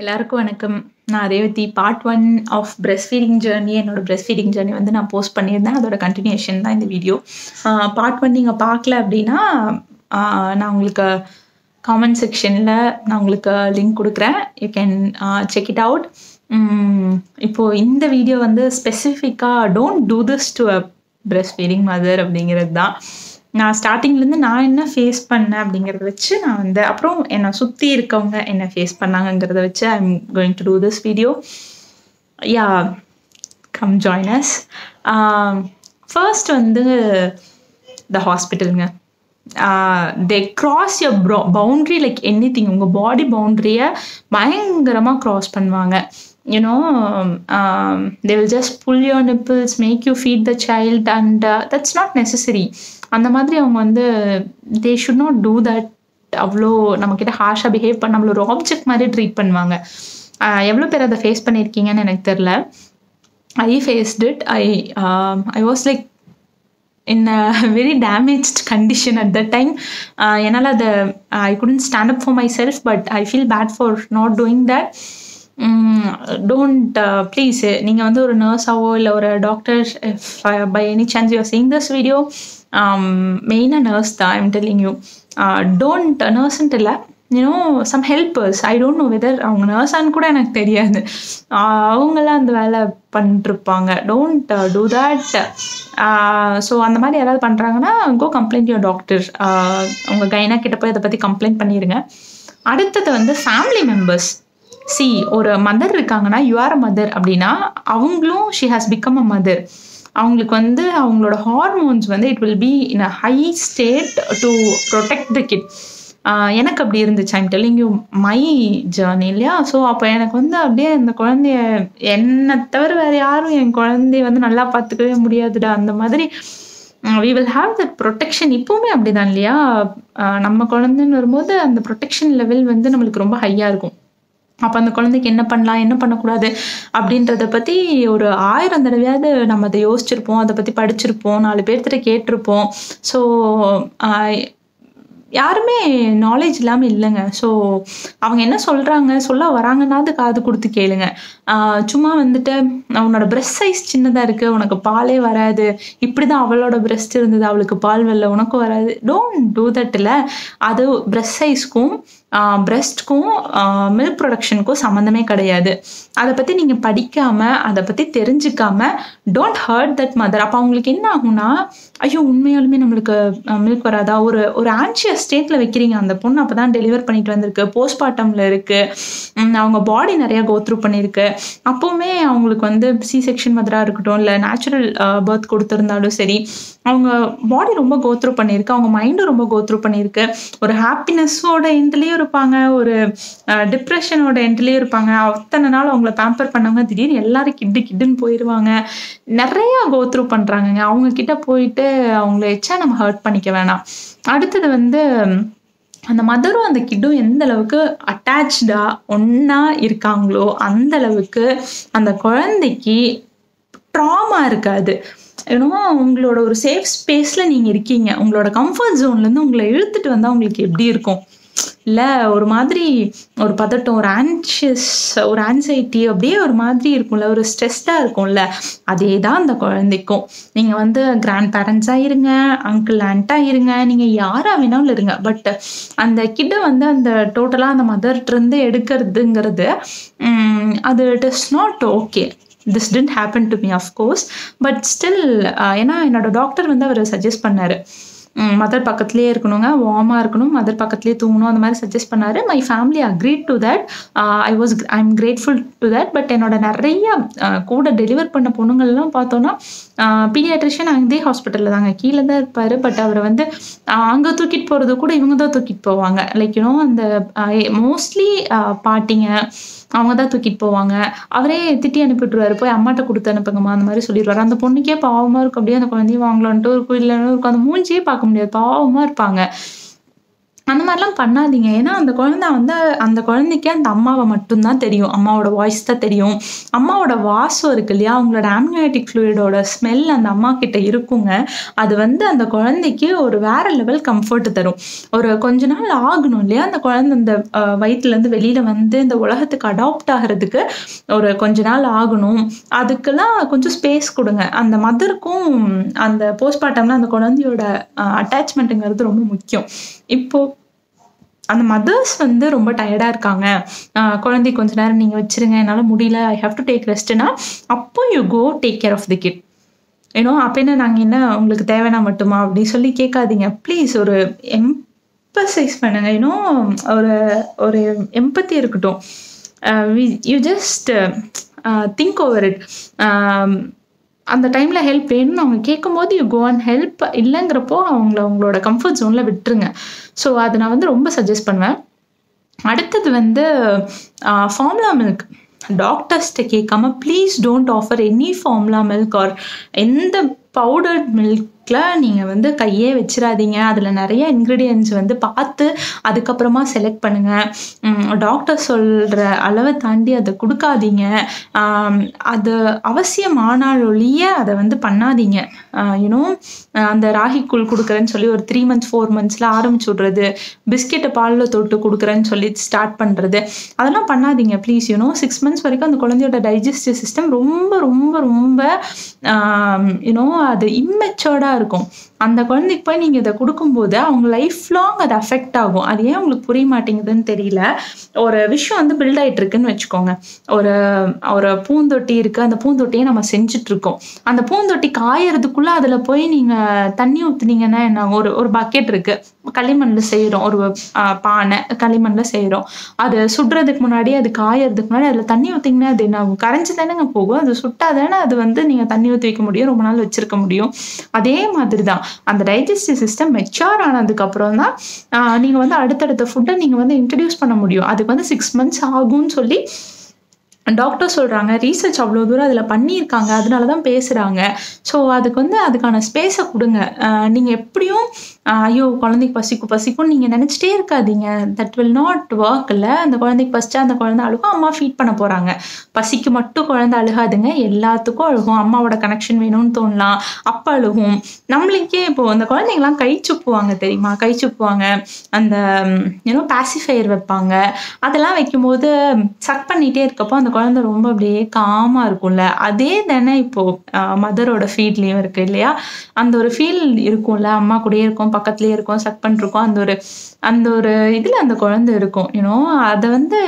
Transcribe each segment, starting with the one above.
எல்லாருக்கும் வணக்கம். நான் Revathi. Part one of breast feeding journey என்னோட பிரெஸ்ட் ஃபீடிங் ஜர்னி வந்து நான் போஸ்ட் பண்ணியிருந்தேன். அதோட கண்டினியூஷன் தான் இந்த வீடியோ. பார்ட் ஒன் நீங்கள் பார்க்கல அப்படின்னா நான் உங்களுக்கு காமெண்ட் செக்ஷனில் நான் உங்களுக்கு லிங்க் கொடுக்குறேன் you can check it out. இப்போது இந்த வீடியோ வந்து ஸ்பெசிஃபிக்காக don't do this to a breast feeding mother அப்படிங்கிறது தான். நான் ஸ்டார்டிங்லேருந்து நான் என்ன ஃபேஸ் பண்ணேன் அப்படிங்கிறத வச்சு நான் வந்து அப்புறம் என்னை சுற்றி இருக்கவங்க என்ன ஃபேஸ் பண்ணாங்கங்கிறத வச்சு I am going to do this video. Yeah come join us. First வந்து the ஹாஸ்பிட்டலுங்க they cross your pro boundary like anything உங்கள் பாடி பவுண்ட்ரியை பயங்கரமாக க்ராஸ் பண்ணுவாங்க. You know they will just pull your nipples, make you feed the child and that's not necessary. அந்த மாதிரி அவங்க வந்து they should not do that. அவ்வளோ நம்மக்கிட்ட ஹார்ஷாக பிஹேவ் பண்ண நம்மள ஒரு ஆப்ஜெக்ட் மாதிரி ட்ரீட் பண்ணுவாங்க. எவ்வளோ பேர் அதை ஃபேஸ் பண்ணியிருக்கீங்கன்னு எனக்கு தெரில I faced it. I I was like in a very damaged condition at that time. என்னால் அதை I couldn't stand up for myself but I feel bad for not doing that. Don't please நீங்கள் வந்து ஒரு நர்ஸாவோ இல்லை ஒரு doctor by any chance you're seeing this video மெயினாக nurse தான் ஐம் டெல்லிங் யூ. டோன்ட் நர்ஸ்ன்ட்டு இல்லை you know some helpers I don't know whether அவங்க நர்ஸான்னு கூட எனக்கு தெரியாது. Uh, அவங்களாம் அந்த வேலை பண்ணிட்டுருப்பாங்க. டோன்ட் டூ தேட் ஸோ அந்த மாதிரி யாராவது பண்ணுறாங்கன்னா கோ கம்ப்ளைண்ட் யுவர் டாக்டர். உங்கள் கைனா கிட்ட போய் அதை பற்றி கம்ப்ளைண்ட் பண்ணிடுங்க அடுத்தது வந்து ஃபேமிலி மெம்பர்ஸ். சி ஒரு மதர் இருக்காங்கன்னா, யூ ஆர் அ மதர் அப்படின்னா அவங்களும் she has become a mother. அவங்களுக்கு வந்து அவங்களோட ஹார்மோன்ஸ் வந்து it will be in a high state to protect the kid. எனக்கு அப்படி இருந்துச்சு. I'm telling you my journey இல்லையா? ஸோ அப்போ எனக்கு வந்து அப்படியே அந்த குழந்தைய என்ன தவிர வேறு யாரும் என் குழந்தைய வந்து நல்லா பார்த்துக்கவே முடியாதுடா. அந்த மாதிரி we will have that protection இப்பவுமே அப்படிதான் இல்லையா? நம்ம குழந்தைன்னு வரும்போது அந்த ப்ரொடெக்ஷன் லெவல் வந்து நம்மளுக்கு ரொம்ப ஹையாக இருக்கும். அப்போ அந்த குழந்தைக்கு என்ன பண்ணலாம், என்ன பண்ணக்கூடாது அப்படின்றத பத்தி ஒரு ஆயிரம் தடவையாவது நம்ம அதை யோசிச்சிருப்போம். அதை பத்தி படிச்சிருப்போம். நாலு பேர்த்திட்ட கேட்டிருப்போம். ஸோ யாருமே நாலேஜ் இல்லாமல் இல்லைங்க ஸோ அவங்க என்ன சொல்றாங்க, சொல்ல வராங்கன்னாவது காது கொடுத்து கேளுங்க. சும்மா வந்துட்டு உன்னோட ப்ரெஸ் சைஸ் சின்னதா இருக்கு. உனக்கு பாலே வராது. இப்டிதான் அவளோட ப்ரெஸ்ட் இருந்தது. அவளுக்கு பால் வரல. உனக்கும் வராது. டோன்ட் டூ தட்டில் அது ப்ரெஸ் சைஸ்க்கும் பிரெஸ்ட்க்கும் மில்க் ப்ரொடக்ஷனுக்கும் சம்மந்தமே கிடையாது. அதை பற்றி நீங்கள் படிக்காம, அதை பற்றி தெரிஞ்சுக்காம டோன்ட் ஹர்ட் தட் மதர். அப்போ அவங்களுக்கு என்ன ஆகும்னா, ஐயோ! உண்மையாலுமே நம்மளுக்கு மில்க் வராதா? ஒரு ஒரு ஆன்ஷியஸ் ஸ்டேட்டில் வைக்கிறீங்க. அந்த பொண்ணு அப்போ தான் டெலிவர் பண்ணிட்டு வந்திருக்கு. போஸ்ட்மார்ட்டமில் இருக்குது அவங்க பாடி நிறையா கோத்ரூ பண்ணியிருக்கு. அப்போவுமே அவங்களுக்கு வந்து சி செக்ஷன் மதராக இருக்கட்டும், இல்லை நேச்சுரல் பர்த் கொடுத்துருந்தாலும் சரி, அவங்க பாடி ரொம்ப கோத்ரூ பண்ணியிருக்கு. அவங்க மைண்டும் ரொம்ப கோத்ரூ பண்ணியிருக்கு. ஒரு ஹாப்பினஸோட எண்ட்லயும் இருப்பாங்க. ஒரு டிப்ரெஷனோட டிப்ரஷனோட இருப்பாங்க. அத்தனை நாள் அவங்கள பேம்பர் பண்ணவங்க திடீர்னு எல்லாரும் கிட்டு கிட்டுன்னு போயிடுவாங்க நிறையா கோத்ரூ பண்ணுறாங்கங்க பண்றாங்கங்க. அவங்க கிட்ட போயிட்டு அவங்கள எச்சா நம்ம ஹர்ட் பண்ணிக்க வேணாம். அடுத்தது வந்து அந்த மதரும் அந்த கிட்டும் எந்த அளவுக்கு அட்டாச்டா ஒன்னா இருக்காங்களோ, அந்த அளவுக்கு அந்த குழந்தைக்கு ட்ராமா இருக்காது. ஏன்னா உங்களோட ஒரு சேஃப் ஸ்பேஸ்ல நீங்க இருக்கீங்க. உங்களோட கம்ஃபர்ட் ஜோன்லேருந்து உங்களை இழுத்துட்டு வந்தா உங்களுக்கு எப்படி இருக்கும்? இல்ல ஒரு மாதிரி ஒரு பதட்டம், ஒரு ஆன்ஷியஸ் ஒரு ஆன்சைட்டி அப்படியே ஒரு மாதிரி இருக்கும்ல. ஒரு ஸ்ட்ரெஸ்டா இருக்கும்ல. அதே தான் அந்த குழந்தைக்கும். நீங்க வந்து கிராண்ட் பேரண்ட்ஸா இருங்க, அங்கிள், ஆன்ட்டா இருங்க. நீங்க யாரா வேணாலும் இருங்க. பட் அந்த கிட்ட வந்து அந்த டோட்டலா அந்த மதர்ட்டருந்து எடுக்கிறதுங்கிறது, அது it is not okay. This didn't happen to me of course. But still ஏன்னா என்னோட டாக்டர் வந்து அவர் சஜஸ்ட் பண்ணாரு. மதர் பக்கத்திலேயே இருக்கணுங்க. வார்மாக இருக்கணும். மதர் பக்கத்துலேயே தூங்கணும். அந்த மாதிரி சஜஸ்ட் பண்ணாரு. My family agreed to that. I was I am grateful to that. But என்னோட நிறைய uh, கூட டெலிவர் பண்ண பொண்ணுங்கள்லாம் பார்த்தோன்னா பீடியாட்ரிஷியன் அங்கே ஹாஸ்பிட்டலில் தாங்க. கீழே தான் இருப்பார் பட் அவரை வந்து uh, அங்கே தூக்கிட்டு போகிறது கூட இவங்க தான் தூக்கிட்டு போவாங்க. லைக் யூனோ அந்த uh, மோஸ்ட்லி பாட்டிங்க அவங்க தான் தூக்கிட்டு போவாங்க. அவரே திட்டி அனுப்பிட்டுருவாரு போய் அம்மாட்ட குடுத்து அனுப்புங்கம்மா அந்த மாதிரி சொல்லிருவாரு. அந்த பொண்ணுக்கே பாவமா இருக்கும். அப்படியே அந்த குழந்தைய வாங்கலான்ட்டு இருக்கும். இல்லைன்னு இருக்கும். அந்த மூஞ்சியே பார்க்க முடியாது. பாவமா இருப்பாங்க. அந்த மாதிரிலாம் பண்ணாதீங்க. ஏன்னா அந்த குழந்தை வந்து அந்த குழந்தைக்கு அந்த அம்மாவை மட்டும்தான் தெரியும். அம்மாவோட வாய்ஸ் தான் தெரியும். அம்மாவோட வாசம் இருக்கு இல்லையா? அவங்களோட ஆம்னியாட்டிக் ஃப்ளூயிடோட ஸ்மெல் அந்த அம்மா கிட்ட இருக்குங்க. அது வந்து அந்த குழந்தைக்கு ஒரு வேற லெவல் கம்ஃபர்ட் தரும். ஒரு கொஞ்ச நாள் ஆகணும் இல்லையா? அந்த குழந்தை அந்த வயிற்றுலேருந்து வெளியில் வந்து இந்த உலகத்துக்கு அடாப்ட் ஆகிறதுக்கு ஒரு கொஞ்ச நாள் ஆகணும். அதுக்கெல்லாம் கொஞ்சம் ஸ்பேஸ் கொடுங்க. அந்த மதருக்கும் அந்த போஸ்ட்மார்ட்டம்ல அந்த குழந்தையோட அட்டாச்மெண்ட்டுங்கிறது ரொம்ப முக்கியம். இப்போ அந்த மதர்ஸ் வந்து ரொம்ப டயர்டாக இருக்காங்க. ஆஹ் குழந்தை கொஞ்ச நேரம் நீங்கள் வச்சிருங்க என்னால் முடியல ஐ ஹாவ் டு டேக் ரெஸ்ட்னா அப்போ you go take care of the kid ஏன்னோ அப்போ என்ன நாங்கள் என்ன உங்களுக்கு தேவைன்னா மட்டுமா அப்படின்னு சொல்லி கேட்காதீங்க. ப்ளீஸ் ஒரு எம்பசைஸ் பண்ணுங்க. ஏன்னோ ஒரு ஒரு எம்பத்தி இருக்கட்டும். You just think over it அந்த டைமில் ஹெல்ப் வேணும்னு அவங்க கேட்கும்போது யூ கோ அண்ட் ஹெல்ப் இல்லைங்கிறப்போ அவங்கள அவங்களோட கம்ஃபர்ட் ஜோனில் விட்டுருங்க. ஸோ அதை நான் வந்து ரொம்ப சஜஸ்ட் பண்ணுவேன். அடுத்தது வந்து ஃபார்முலா மில்க் டாக்டர்ஸ்கிட்ட கேட்காம please don't offer any formula milk or எந்த பவுடர்ட் மில்கில் நீங்கள் வந்து கையே வச்சிடாதீங்க அதில் நிறைய இன்க்ரீடியன்ஸ் வந்து பார்த்து அதுக்கப்புறமா செலக்ட் பண்ணுங்கள் டாக்டர் சொல்கிற அளவை தாண்டி அதை கொடுக்காதீங்க. அது அவசியமானாலொழிய அதை வந்து பண்ணாதீங்க. யூனோ அந்த ராகி கூழ் கொடுக்குறேன்னு சொல்லி ஒரு த்ரீ மந்த்ஸ் ஃபோர் மந்த்ஸில் ஆரம்பிச்சு விட்றது. பிஸ்கெட்டை பாலில் தொட்டு கொடுக்குறேன்னு சொல்லி ஸ்டார்ட் பண்ணுறது அதெல்லாம் பண்ணாதீங்க ப்ளீஸ் யூனோ சிக்ஸ் மந்த்ஸ் வரைக்கும் அந்த குழந்தையோட டைஜஸ்டிவ் சிஸ்டம் ரொம்ப ரொம்ப ரொம்ப யூனோ அது இம்மெச்சோர்டாக இருக்கும். அந்த குழந்தைக்கு போய் நீங்கள் இதை கொடுக்கும்போது அவங்க லைஃப் லாங் அது அஃபெக்ட் ஆகும். அது ஏன் உங்களுக்கு புரிய மாட்டேங்குதுன்னு தெரியல. ஒரு விஷயம் வந்து பில்ட் ஆகிட்டு இருக்குன்னு வச்சுக்கோங்க. ஒரு ஒரு பூந்தொட்டி இருக்குது அந்த பூந்தொட்டியை நம்ம செஞ்சிட்ருக்கோம் அந்த பூந்தொட்டி காயறதுக்குள்ளே அதில் போய் நீங்கள் தண்ணி ஊற்றுனீங்கன்னா என்ன ஒரு ஒரு பக்கெட் இருக்குது களிமண்ணில் செய்கிறோம் ஒரு பானை களிமண்ணில் செய்கிறோம் அது சுடுறதுக்கு முன்னாடி அது காயறதுக்கு முன்னாடி அதில் தண்ணி ஊற்றிங்கன்னா அது என்ன கரைஞ்சு கரைஞ்சி தானேங்க போகும். அது சுட்டாதானே அது வந்து நீங்கள் தண்ணி ஊற்றி வைக்க முடியும். ரொம்ப நாள் வச்சிருக்க முடியும். அதே மாதிரி தான் அந்த டைஜஸ்டிவ் சிஸ்டம் மெச்சூர் ஆனதுக்கப்புறம் தான் நீங்கள் வந்து அடுத்தடுத்த ஃபுட்டை நீங்கள் வந்து இன்ட்ரடியூஸ் பண்ண முடியும். அதுக்கு வந்து சிக்ஸ் மந்த்ஸ் ஆகும்னு சொல்லி டாக்டர் சொல்கிறாங்க ரீசர்ச் அவ்வளோ தூரம் அதில் பண்ணியிருக்காங்க அதனால தான் பேசுகிறாங்க ஸோ அதுக்கு வந்து அதுக்கான ஸ்பேஸை கொடுங்க. நீங்கள் எப்படியும் ஐயோ குழந்தைக்கு பசிக்கும் பசிக்கும் நீங்கள் நினச்சிட்டே இருக்காதீங்க. தட் வில் நாட் ஒர்க் இல்லை. அந்த குழந்தைக்கு பசிச்சா அந்த குழந்தை அழுகும் அம்மா ஃபீட் பண்ண போகிறாங்க பசிக்கு மட்டும் குழந்தை அழுகாதுங்க. எல்லாத்துக்கும் அழுகும். அம்மாவோட கனெக்ஷன் வேணும்னு தோணலாம். அப்போ அழுகும். நம்மளுக்கே இப்போ அந்த குழந்தைங்கலாம் கை சுப்புவாங்க தெரியுமா? கை சுப்புவாங்க. அந்த யூனோ பாசிஃபையர் வைப்பாங்க. அதெல்லாம் வைக்கும்போது சக் பண்ணிகிட்டே இருக்கப்போ அந்த குழந்தை ரொம்ப அப்படியே காமாக இருக்கும்ல. அதே தானே இப்போது மதரோட ஃபீல்ட்லேயும் இருக்குது இல்லையா? அந்த ஒரு ஃபீல் இருக்கும்ல. அம்மா கூடயே இருக்கும் பக்கத்துலேயே இருக்கும் சக் பண்ணிருக்கோம். அந்த ஒரு அந்த ஒரு இதில் அந்த குழந்தை இருக்கும் யூனோ அதை வந்து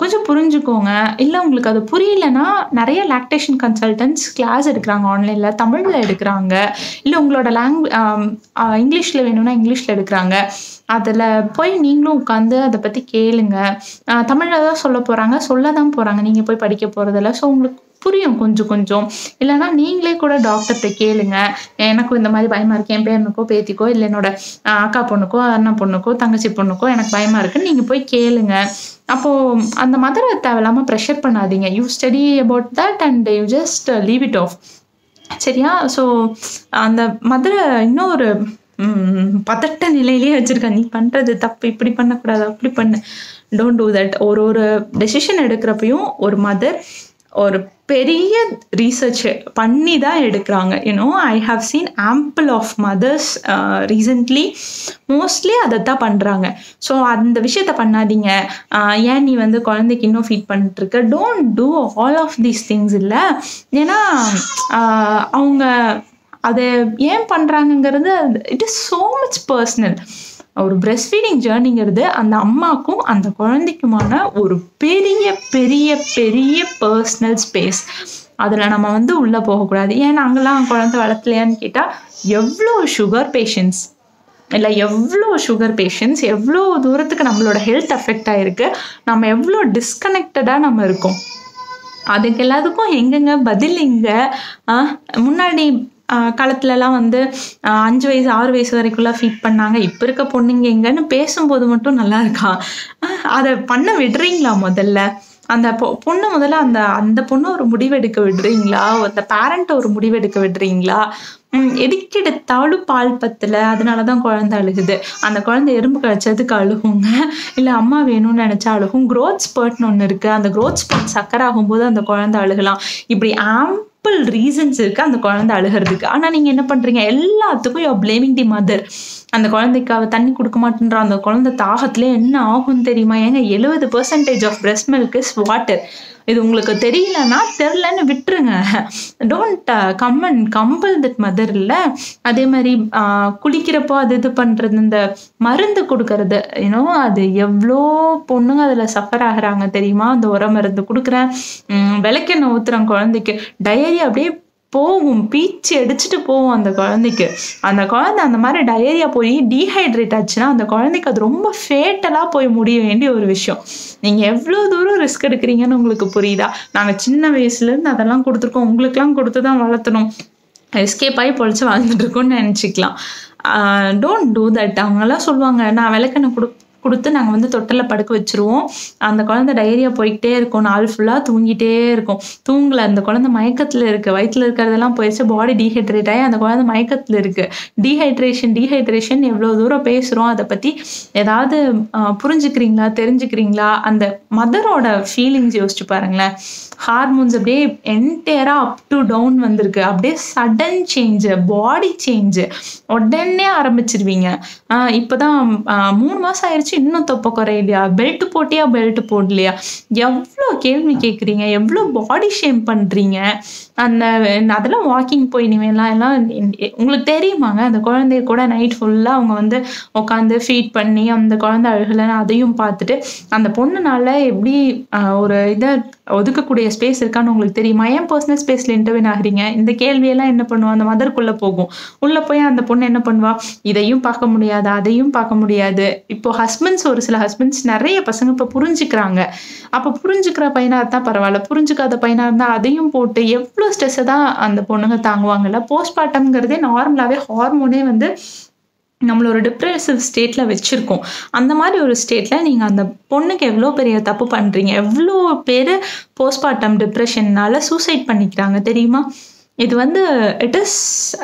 கொஞ்சம் புரிஞ்சுக்கோங்க. இல்லை உங்களுக்கு அது புரியலன்னா நிறைய லாக்டேஷன் கன்சல்டன்ட்ஸ் கிளாஸ் எடுக்கிறாங்க ஆன்லைனில் தமிழில் எடுக்கிறாங்க. இல்லை உங்களோட லாங்குவே இங்கிலீஷில் வேணும்னா இங்கிலீஷில் எடுக்கிறாங்க. அதில் போய் நீங்களும் உட்காந்து அதை பற்றி கேளுங்க. தமிழில் தான் சொல்ல போகிறாங்க சொல்ல தான் போகிறாங்க நீங்கள் போய் படிக்க போகிறதில்ல ஸோ உங்களுக்கு புரியும் கொஞ்சம் கொஞ்சம். இல்லைன்னா நீங்களே கூட டாக்டர்கிட்ட கேளுங்க. எனக்கும் இந்த மாதிரி பயமாக இருக்குது என் பேரனுக்கோ பேத்திக்கோ இல்லை என்னோட அக்கா பொண்ணுக்கோ அண்ணன் பொண்ணுக்கோ தங்கச்சி பொண்ணுக்கோ எனக்கு பயமாக இருக்குன்னு நீங்கள் போய் கேளுங்க. அப்போது அந்த மதரை தேவையில்லாமல் ப்ரெஷர் பண்ணாதீங்க. You study about that and you just leave it off சரியா? ஸோ அந்த மதுரை இன்னொரு ஒரு பதட்ட நிலையிலேயே வச்சிருக்க. நீ பண்ணுறது தப்பு இப்படி பண்ணக்கூடாது அப்படி பண்ணு. டோன்ட் டூ தட் ஒரு ஒரு டெசிஷன் எடுக்கிறப்பையும் ஒரு மதர் ஒரு பெரிய ரீசர்ச் பண்ணி தான் எடுக்கிறாங்க you know I have seen ample of mothers recently mostly அதை தான் பண்ணுறாங்க ஸோ அந்த விஷயத்த பண்ணாதீங்க. Uh, ஏன் நீ வந்து குழந்தைக்கு இன்னும் feed பண்ணிட்டுருக்க? Don't do all of these things இல்லை. ஏன்னா uh, அவங்க அதை ஏன் பண்ணுறாங்கங்கிறது it is so much personal ஒரு பிரெஸ்ட் ஃபீடிங் ஜேர்னிங்கிறது அந்த அம்மாக்கும் அந்த குழந்தைக்குமான ஒரு பெரிய பெரிய பெரிய பர்சனல் ஸ்பேஸ் அதில் நம்ம வந்து உள்ளே போகக்கூடாது. ஏன் நாங்களாம் குழந்தை வளர்த்தலையான்னு கேட்டால் எவ்வளோ சுகர் பேஷண்ட்ஸ் இல்லை எவ்வளோ சுகர் பேஷண்ட்ஸ் எவ்வளோ தூரத்துக்கு நம்மளோட ஹெல்த் அஃபெக்ட் ஆகிருக்கு நம்ம எவ்வளோ டிஸ்கனெக்டடாக நம்ம இருக்கோம். அதுக்கு எல்லாத்துக்கும் எங்கெங்க பதில் எங்க முன்னாடி காலத்துலலாம் வந்து அஞ்சு வயசு ஆறு வயசு வரைக்கும்லாம் ஃபீட் பண்ணாங்க. இப்போ இருக்க பொண்ணுங்க எங்கன்னு பேசும்போது மட்டும் நல்லா இருக்கா? அதை பண்ண விடுறீங்களா முதல்ல? அந்த பொ பொண்ணு முதல்ல அந்த அந்த பொண்ணு ஒரு முடிவெடுக்க விடுறீங்களா? அந்த பேரண்ட்டை ஒரு முடிவெடுக்க விடுறீங்களா? ம், எதுக்கெடுத்தாலும் பால் பத்தில் அதனால தான் குழந்தை அழுகுது. அந்த குழந்தை எறும்பு கழிச்சதுக்கு அழுகுங்க. இல்லை அம்மா வேணும்னு நினச்சா அழுகும். க்ரோத் ஸ்பர்ட்னு ஒன்று இருக்குது அந்த க்ரோத் ஸ்பர்ட் சக்கரை ஆகும்போது அந்த குழந்தை அழுகலாம். இப்படி ஆம் ஆம்பிள் ரீசன்ஸ் இருக்குது அந்த குழந்தை அழுகிறதுக்கு. ஆனால் நீங்கள் என்ன பண்ணுறீங்க எல்லாத்துக்கும் யூ பிளேமிங் தி மதர் அந்த குழந்தைக்கு தண்ணி கொடுக்க மாட்டேன்ற அந்த குழந்தை தாகத்துல என்ன ஆகும் தெரியுமா? ஏங்க எழுபது percentage of breast milk is water இது உங்களுக்கு தெரியலன்னா தெரிலன்னு விட்டுருங்க. Don't come and compel that mother இல்லை. அதே மாதிரி ஆஹ், குளிக்கிறப்போ அது இது பண்ணுறது இந்த மருந்து கொடுக்கறது ஏன்னோ அது எவ்வளோ பொண்ணுங்க அதில் சஃபர் ஆகுறாங்க தெரியுமா? அந்த உர மருந்து கொடுக்குறேன். விளக்கெண்ணெய் ஊற்றுறேன் குழந்தைக்கு. டயரி அப்படியே போகும் பீச்சு அடிச்சுட்டு போகும் அந்த குழந்தைக்கு. அந்த குழந்தை அந்த மாதிரி டயரியா போய் டீஹைட்ரேட் ஆச்சுன்னா அந்த குழந்தைக்கு அது ரொம்ப ஃபேட்டலாக போய் முடிய வேண்டிய ஒரு விஷயம். நீங்கள் எவ்வளோ தூரம் ரிஸ்க் எடுக்கிறீங்கன்னு உங்களுக்கு புரியுதா? நாங்கள் சின்ன வயசுலேருந்து அதெல்லாம் கொடுத்துருக்கோம். உங்களுக்குலாம் கொடுத்து தான் வளர்த்தணும். எஸ்கேப் ஆகி பொழைச்சி வாழ்ந்துட்டு இருக்கோம்னு நினச்சிக்கலாம். டோன்ட் டூ தட் அவங்கெல்லாம் சொல்லுவாங்க நான் விளக்கெண்ணெய் கொடு கொடுத்து நாங்கள் வந்து தொட்டில் படுக்க வச்சுருவோம். அந்த குழந்தை டைரியா போய்கிட்டே இருக்கும். நாள் ஃபுல்லாக தூங்கிட்டே இருக்கும். தூங்கல. அந்த குழந்தை மயக்கத்தில் இருக்குது வயிற்றில் இருக்கிறதெல்லாம் போயிடுச்சு. பாடி டீஹைட்ரேட் ஆகி அந்த குழந்தை மயக்கத்தில் இருக்குது டீஹைட்ரேஷன் டீஹைட்ரேஷன் எவ்வளோ தூரம் பேசுகிறோம் அதை பற்றி ஏதாவது ஆஹ், புரிஞ்சுக்கிறீங்களா? தெரிஞ்சுக்கிறீங்களா? அந்த மதரோட ஃபீலிங்ஸ் யோசிச்சு பாருங்களேன். ஹார்மோன்ஸ் அப்படியே என்டையராக அப் டு டவுன் வந்திருக்கு. அப்படியே சடன் சேஞ்சு பாடி சேஞ்சு உடனே ஆரம்பிச்சிருவீங்க. ஆஹ் இப்பதான் மூணு மாசம் ஆயிடுச்சு இன்னும் தொப்பை குறையிலையா? பெல்ட் போட்டியா? பெல்ட் போடலையா? எவ்வளோ கேள்வி கேட்குறீங்க எவ்வளோ பாடி ஷேம் பண்றீங்க? அந்த அதெல்லாம் வாக்கிங் போய் இனிமேலாம் எல்லாம் உங்களுக்கு தெரியுமாங்க? அந்த குழந்தைய கூட நைட் ஃபுல்லாக அவங்க வந்து உட்காந்து ஃபீட் பண்ணி அந்த குழந்தை அழுகலைன்னு அதையும் பார்த்துட்டு அந்த பொண்ணுனால எப்படி ஒரு இதை ஒதுக்கக்கூடிய ஸ்பேஸ் இருக்கான்னு உங்களுக்கு தெரியுமா? ஏன் பர்சனல் ஸ்பேஸில் இன்டர்வியூ ஆகிறீங்க? இந்த கேள்வியெல்லாம் என்ன பண்ணுவோம் அந்த மதர்க்குள்ளே போகும். உள்ளே போய் அந்த பொண்ணு என்ன பண்ணுவா? இதையும் பார்க்க முடியாது? அதையும் பார்க்க முடியாது. இப்போ ஹஸ்பண்ட்ஸ் ஒரு சில ஹஸ்பண்ட்ஸ் நிறைய பசங்க இப்போ புரிஞ்சுக்கிறாங்க. அப்போ புரிஞ்சுக்கிற பையனாக இருந்தால் பரவாயில்ல. புரிஞ்சுக்காத பையனாக இருந்தால் அதையும் போட்டு எவ்வளோ ஸ்ட்ரெஸ்ஸை தான் அந்த பொண்ணுங்க தாங்குவாங்கல்ல? போஸ்ட்மார்ட்டம்ங்கிறதே நார்மலாகவே ஹார்மோனே வந்து நம்மள ஒரு டிப்ரெசிவ் ஸ்டேட்டில் வச்சுருக்கோம். அந்த மாதிரி ஒரு ஸ்டேட்டில் நீங்கள் அந்த பொண்ணுக்கு எவ்வளோ பெரிய தப்பு பண்ணுறீங்க எவ்வளோ பேர் போஸ்ட்மார்ட்டம் டிப்ரெஷன்னால சூசைட் பண்ணிக்கிறாங்க தெரியுமா? இது வந்து it is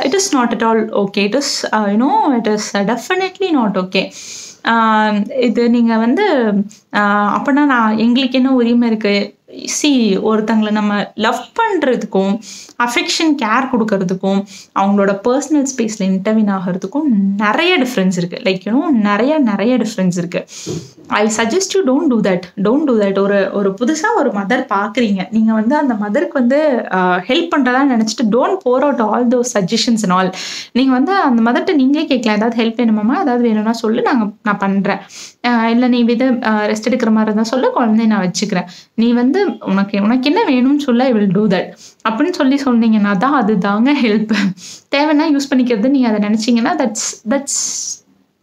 it is not at all okay it is you know it is definitely not okay இது நீங்கள் வந்து uh, ஆஹ் நான் எங்களுக்கு என்ன உரிமை இருக்குது சி ஒருத்தங்களை நம்ம லவ் பண்ணுறதுக்கும் அஃபெக்ஷன் கேர் கொடுக்கறதுக்கும் அவங்களோட பர்சனல் ஸ்பேஸில் இன்டர்வின் ஆகிறதுக்கும் நிறைய டிஃப்ரென்ஸ் இருக்குது லைக் யூனோ நிறைய நிறைய டிஃப்ரென்ஸ் இருக்குது I suggest you don't do that don't do that ஒரு ஒரு புதுசாக ஒரு மதர் பார்க்குறீங்க நீங்கள் வந்து அந்த மதருக்கு வந்து ஹெல்ப் பண்ணுறதா நினச்சிட்டு don't pour out all those suggestions and all நீங்கள் வந்து அந்த மதர்கிட்ட நீங்களே கேட்கலாம். ஏதாவது ஹெல்ப் வேணுமாமா ஏதாவது வேணும்னா சொல்லு. நாங்கள் நான் பண்ணுறேன் இல்லை நீ வித ரெஸ்ட் எடுக்கிற மாதிரி இருந்தால் சொல்லு. குழந்தைய நான் வச்சுக்கிறேன். நீ வந்து உனக்கு உனக்கு என்ன வேணும்னு சொல்ல ஐ வில் டூ தட் அப்படின்னு சொல்லி சொன்னீங்கன்னா தான் அது தாங்க ஹெல்ப் தேவைன்னா யூஸ் பண்ணிக்கிறது நீங்கள் அதை நினச்சிங்கன்னா that's that's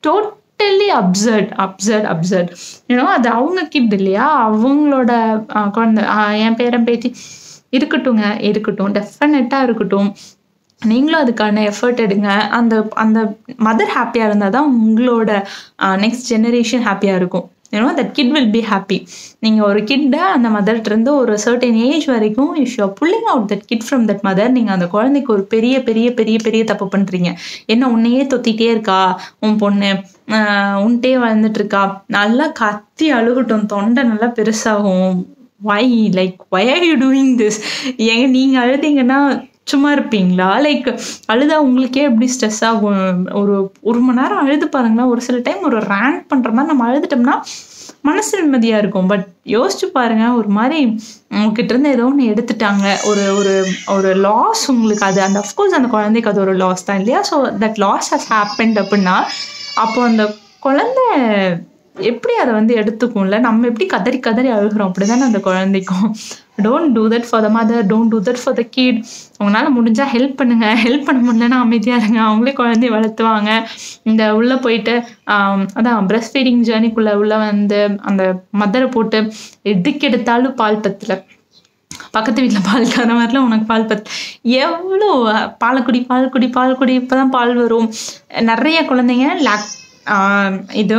totally absurd absurd absurd ஏன்னா அது அவங்க கிட் இல்லையா? அவங்களோட ஆஹ், குழந்தை என் பேரன் பேத்தி இருக்கட்டுங்க இருக்கட்டும். டெஃபினட்டாக இருக்கட்டும். நீங்களும் அதுக்கான எஃபர்ட் எடுங்க. அந்த அந்த மதர் ஹாப்பியாக இருந்தால் தான் உங்களோட நெக்ஸ்ட் ஜெனரேஷன் ஹாப்பியாக இருக்கும். You know that kid will be happy நீங்கள் ஒரு கிட்டை அந்த மதர்கிட்டருந்து ஒரு சர்டன் ஏஜ் வரைக்கும் if you pulling out that kid from that mother நீங்கள் அந்த குழந்தைக்கு ஒரு பெரிய பெரிய பெரிய பெரிய தப்பு பண்ணுறீங்க என்ன உன்னையே தொத்திட்டே இருக்கா? உன் பொண்ணு ஆஹ் வளர்ந்துட்டு இருக்கா? நல்லா கத்தி அழுகட்டும் தொண்டை நல்லா பெருசாகும். Why like why are you doing this ஏங்க நீங்கள் அழுதீங்கன்னா சும்மா இருப்பீங்களா? லைக் அழுதா உங்களுக்கே எப்படி ஸ்ட்ரெஸ் ஆகும்? ஒரு ஒரு மணி நேரம் அழுது பாருங்களேன். ஒரு சில டைம் ஒரு ரேங்க் பண்ணுற மாதிரி நம்ம அழுதுட்டோம்னா மனசு நிம்மதியாக இருக்கும். பட் யோசிச்சு பாருங்கள் ஒரு மாதிரி உங்ககிட்டருந்து ஏதோ ஒன்று எடுத்துட்டாங்க. ஒரு ஒரு ஒரு லாஸ் உங்களுக்கு அது. அந்த அஃப்கோர்ஸ் அந்த குழந்தைக்கு அது ஒரு லாஸ் தான் இல்லையா? So that loss has happened அப்படின்னா அப்போ அந்த குழந்தை எப்படி அதை வந்து எடுத்துக்கும்ல? நம்ம எப்படி கதறி கதறி அழுகிறோம்? அப்படிதானே அந்த குழந்தைக்கும். Don't do that for the mother don't do that for the kid உங்களால் முடிஞ்சால் ஹெல்ப் பண்ணுங்க. ஹெல்ப் பண்ண முடியலன்னா அமைதியாக இருங்க. அவங்களே குழந்தைய வளர்த்துவாங்க. இந்த உள்ளே போயிட்டு அதான் பிரஸ்ட் ஃபீடிங் ஜேர்னிக்குள்ளே உள்ளே வந்து அந்த மதரை போட்டு எதுக்கு எடுத்தாலும் பால் பத்தில். பக்கத்து வீட்டில் பால் கார மாதிரிலாம் உனக்கு பால் பத் எவ்வளோ பாலக்குடி பால்குடி பால்குடி இப்போ தான் பால் வரும். நிறைய குழந்தைங்க லாக் இது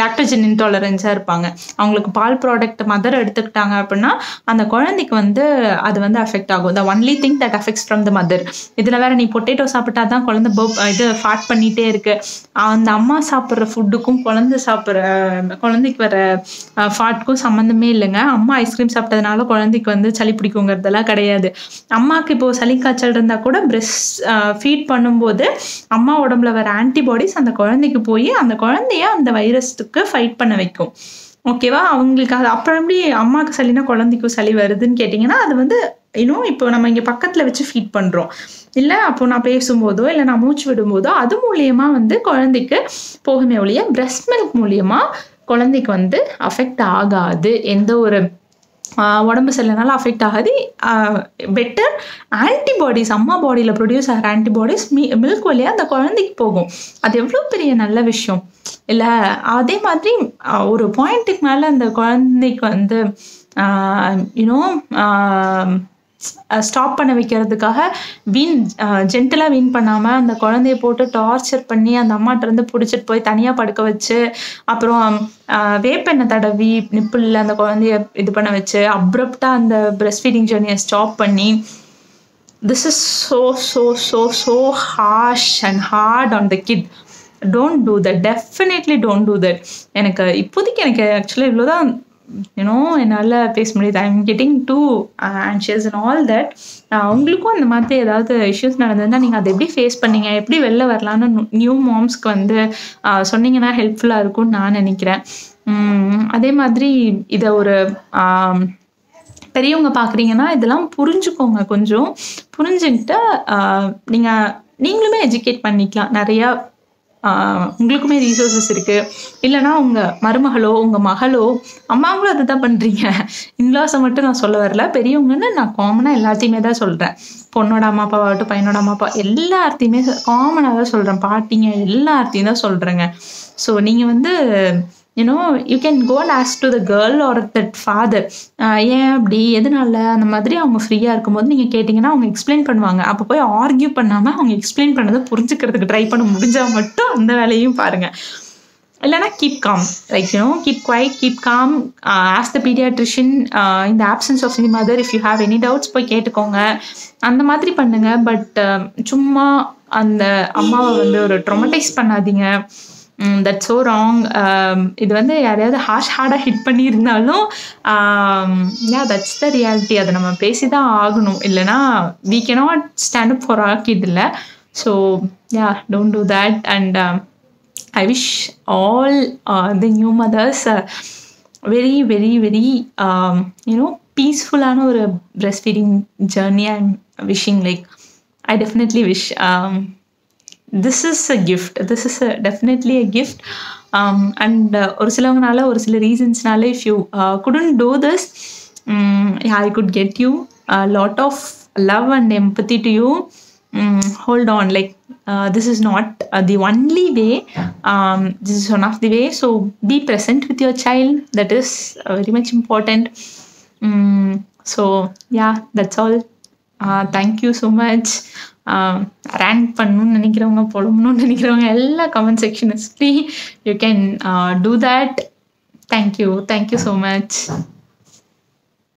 லாக்டோஜன் இன்டாலரன்ஸாக இருப்பாங்க. அவங்களுக்கு பால் ப்ராடக்ட் மதர் எடுத்துக்கிட்டாங்க அப்படின்னா அந்த குழந்தைக்கு வந்து அது வந்து அஃபெக்ட் ஆகும். The only thing that affects from the mother இதில் வேற நீ பொட்டேட்டோ சாப்பிட்டா தான் குழந்தை burp- இது ஃபாட் பண்ணிகிட்டே இருக்கு. அந்த அம்மா சாப்பிட்ற ஃபுட்டுக்கும் குழந்தை சாப்பிட்ற குழந்தைக்கு வர ஃபாட்க்கும் சம்மந்தமே இல்லைங்க. அம்மா ஐஸ்கிரீம் சாப்பிட்டதுனால குழந்தைக்கு வந்து சளி பிடிக்குங்கிறதெல்லாம் கிடையாது. அம்மாவுக்கு இப்போ சளி காய்ச்சல் இருந்தால் கூட பிரெஸ்ட் ஃபீட் பண்ணும்போது அம்மா உடம்புல வர ஆன்டிபாடிஸ் அந்த குழந்தைக்கு போய் அந்த குழந்தைய அந்த வைரஸ்க்கு ஃபைட் பண்ண வைக்கும். ஓகேவா அவங்களுக்கு அது அப்புறம் எப்படி அம்மாவுக்கு சளினா குழந்தைக்கும் சளி வருதுன்னு கேட்டிங்கன்னா அது வந்து இன்னும் இப்போ நம்ம இங்கே பக்கத்தில் வச்சு ஃபீட் பண்ணுறோம் இல்லை அப்போ நான் பேசும்போதோ இல்லை நான் மூச்சு விடும்போதோ அது மூலியமா வந்து குழந்தைக்கு போகுமே ஒழிய பிரஸ்ட் மில்க் மூலியமா குழந்தைக்கு வந்து அஃபெக்ட் ஆகாது. எந்த ஒரு உடம்பு சரியில்லைனால அஃபெக்ட் ஆகாது. பெட்டர் ஆன்டிபாடிஸ் அம்மா பாடியில் ப்ரொடியூஸ் ஆகிற ஆன்டிபாடிஸ் மில்க் வழியாக அந்த குழந்தைக்கு போகும். அது எவ்வளோ பெரிய நல்ல விஷயம். இல்லை அதே மாதிரி ஒரு பாயிண்ட்டுக்கு மேலே அந்த குழந்தைக்கு வந்து யூனோ ஸ்டாப் பண்ண வைக்கிறதுக்காக வீண் ஜென்டலாக வீண் பண்ணாமல் அந்த குழந்தைய போட்டு டார்ச்சர் பண்ணி அந்த அம்மாட்ட இருந்து பிடிச்சிட்டு போய் தனியாக படுக்க வச்சு அப்புறம் வேப்பெண்ணை வேப்பெண்ணெய் தடவி நிப்பிளில் அந்த குழந்தைய இது பண்ண வச்சு அப்ரப்டாக அந்த பிரெஸ்ட் ஃபீடிங் ஜேர்னியை ஸ்டாப் பண்ணி this is so so so so harsh and hard on the kid don't do that definitely don't do that எனக்கு இப்போதைக்கு எனக்கு ஆக்சுவலாக இவ்வளோதான் யூனோ என்னால் பேச முடியுது. I am getting too anxious and all that உங்களுக்கும் அந்த மாதிரி ஏதாவது இஷ்யூஸ் நடந்ததுன்னா நீங்கள் அதை எப்படி ஃபேஸ் பண்ணீங்க? எப்படி வெளில வரலான்னு நியூ மாம்ஸ்க்கு வந்து uh, சொன்னீங்கன்னா ஹெல்ப்ஃபுல்லாக இருக்கும்னு நான் நினைக்கிறேன். அதே மாதிரி இதை ஒரு um, பெரியவங்க பார்க்குறீங்கன்னா இதெல்லாம் புரிஞ்சுக்கோங்க கொஞ்சம். புரிஞ்சுக்கிட்டு uh, நீங்கள் நீங்களுமே எஜுகேட் பண்ணிக்கலாம். நிறையா உங்களுக்குமே ரீசோர்ஸஸ் இருக்குது இல்லைனா உங்கள் மருமகளோ உங்கள் மகளோ அம்மாங்களும் அதை தான் பண்ணுறீங்க இன்லாஸை மட்டும் நான் சொல்ல வரல. பெரியவங்கன்னு நான் காமனாக எல்லாத்தையுமே தான் சொல்கிறேன் பொண்ணோட அம்மா அப்பாவாகட்டும் பையனோட அம்மா அப்பா எல்லாத்தையுமே காமனாக தான் சொல்கிறேன் பாட்டிங்க எல்லாத்தையும் தான் சொல்கிறேங்க ஸோ நீங்கள் வந்து you know you can go and ask to the girl or that father ஏன் அப்படி? எதனால? அந்த மாதிரி அவங்க ஃப்ரீயாக இருக்கும்போது நீங்கள் கேட்டிங்கன்னா அவங்க எக்ஸ்பிளைன் பண்ணுவாங்க. அப்போ போய் ஆர்கியூ பண்ணாமல் அவங்க எக்ஸ்பிளைன் பண்ணதை புரிஞ்சுக்கிறதுக்கு ட்ரை பண்ண முடிஞ்சால் மட்டும் அந்த வேலையும் பாருங்கள் இல்லைனா keep calm like you know keep quiet keep calm ask the paediatrician இந்த options of the mother if you have any doubts போய் கேட்டுக்கோங்க. அந்த மாதிரி பண்ணுங்கள் பட் சும்மா அந்த அம்மாவை வந்து ஒரு ட்ரொமட்டைஸ் பண்ணாதீங்க. தட் ஸோ ராங் இது வந்து யாரையாவது ஹாஷ் ஹார்டாக ஹிட் பண்ணியிருந்தாலும் யா தட்ஸ் த ரியாலிட்டி அதை நம்ம பேசி தான் ஆகணும் இல்லைன்னா we can not stand up for ஆக்கிது இல்லை so yeah don't do that and I wish all the new mothers very very very you know பீஸ்ஃபுல்லான ஒரு breast feeding journey I'm wishing like I definitely wish this is a gift. This is a, definitely a gift. Um, and uh, ஒரு சிலவங்கனால ஒரு சில ரீசன்ஸ்னால if you couldn't do this, um, yeah, I could get you a lot of love and empathy to you. Mm, hold on like uh, this is not uh, the only way um, this is one of the way so be present with your child that is uh, very much rant பண்ணணும்னு நினைக்கிறவங்க புலம்பணும்னு நினைக்கிறவங்க எல்லா comment section free you can do that thank you thank you so much